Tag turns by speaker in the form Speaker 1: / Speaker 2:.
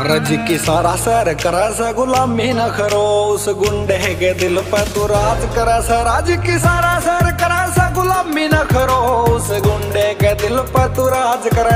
Speaker 1: रज की सारा सर कर गुलामी न करो। उस गुंडे के दिल पर तू राज कर राज की सारा सर कर गुलामी न करो। उस गुंडे के दिल पर तू राज कर